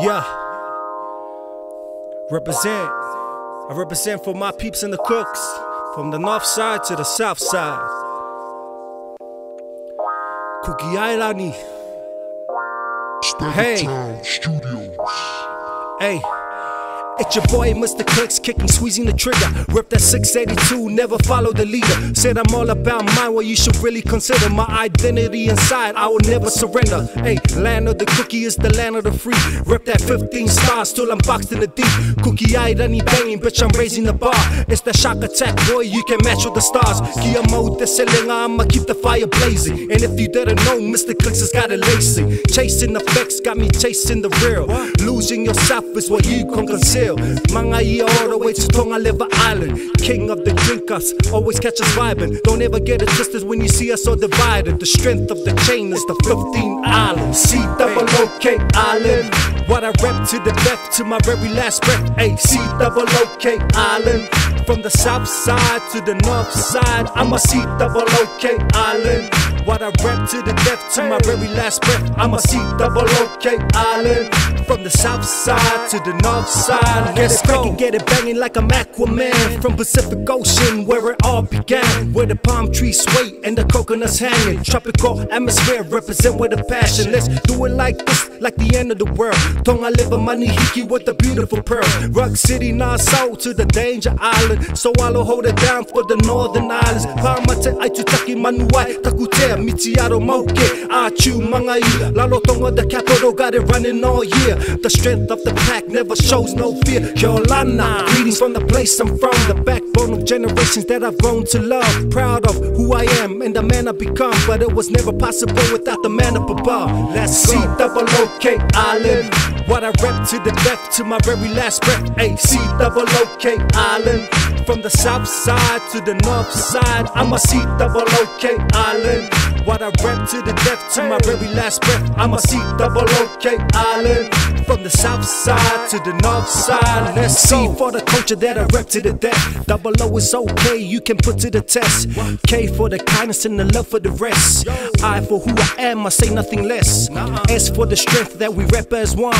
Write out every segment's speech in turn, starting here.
Yeah. Represent. I represent for my peeps and the cooks. From the north side to the south side. Hey. Studios. Hey. It's your boy, Mr. Klix, kicking, squeezing the trigger. Rip that 682, never follow the leader. Said I'm all about mine, well, you should really consider my identity inside. I will never surrender. Hey, land of the cookie is the land of the free. Rip that 15 stars till I'm boxed in the deep. Cookie eyed, any banging, bitch, I'm raising the bar. It's the shock attack, boy, you can match with the stars. Kia mode, the selling, I'ma keep the fire blazing. And if you didn't know, Mr. Klix has got it lacy. Chasing the facts, got me chasing the real. Losing yourself is what you can conceal. Mangaia all the way to Tongareva Island. King of the drinkers, always catch us vibing. Don't ever get it twisted when you see us all divided. The strength of the chain is the 15 island. C double O K Island. What I rep to the death to my very last breath. A C double O K Island. From the south side to the north side, I'm a C double O K Island. What I rap to the death to my very last breath. I'm a C double O K Island. From the south side to the north side, let's go. Get it banging like I'm Aquaman from Pacific Ocean, where it all began. Where the palm trees sway and the coconuts hanging. Tropical atmosphere represent with a passion. Let's do it like this, like the end of the world. Tonga live a Manihiki with a beautiful pearl. Rock City, Nassau to the danger island. So I'll hold it down for the northern islands. Pamate Aitutaki Manuae, Takutea, Mitiaro Mauke, Atiu Mangaia. Lalo Tonga, the capital, got it running all year. The strength of the pack never shows no fear. Yolana, greetings from the place I'm from. The backbone of generations that I've grown to love. Proud of who I am and the man I've become. But it was never possible without the man up above. Let's see double OK Island. What I rep to the death to my very last breath. A C double OK Island. From the south side to the north side, I'm a C double OK Island. What I rep to the death to my very last breath. I'm a C double OK Island. From the south side to the north side, let's see for the culture that I rep to the death. Double O is okay, you can put to the test. K for the kindness and the love for the rest. I for who I am, I say nothing less. S for the strength that we rep as one.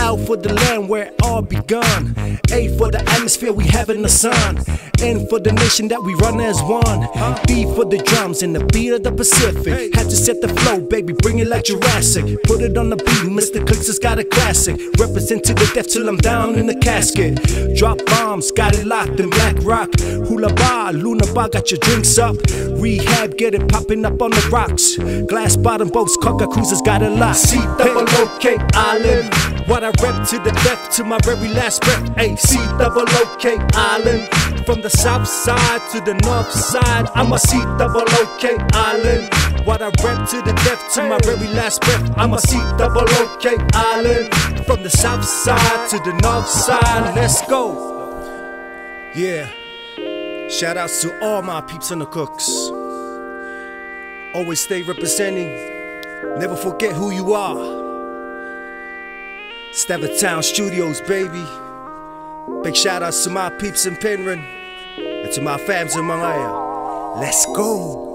L for the land where it all begun. A for the atmosphere we have in the sun. N for the nation that we run as one. B for the drums and the beat of the Pacific. Had to set the flow, baby, bring it like Jurassic. Put it on the beat, Mr. Klix has got a classic. Represent to the death till I'm down in the casket. Drop bombs, got it locked in black rock. Hula bar, Luna bar, got your drinks up. Rehab, get it popping up on the rocks. Glass bottom boats, coca cruisers got it locked. C double OK Island. What I rep to the death to my very last breath. A C double OK Island. From the south side to the north side, I'm a C double OK Island. What I rep to the death to my very last breath. I'm a C double OK Island. From the south side to the north side, let's go. Yeah. Shout outs to all my peeps and the cooks. Always stay representing. Never forget who you are. Town Studios, baby. Big shout outs to my peeps in Penrhyn to my fams in Mangaia. Let's go.